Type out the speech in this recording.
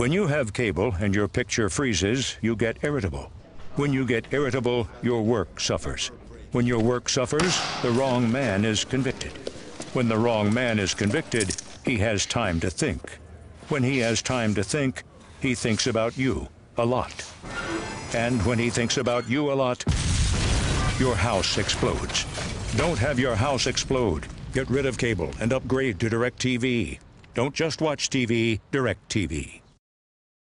When you have cable and your picture freezes, you get irritable. When you get irritable, your work suffers. When your work suffers, the wrong man is convicted. When the wrong man is convicted, he has time to think. When he has time to think, he thinks about you a lot. And when he thinks about you a lot, your house explodes. Don't have your house explode. Get rid of cable and upgrade to DirecTV. Don't just watch TV, DirecTV.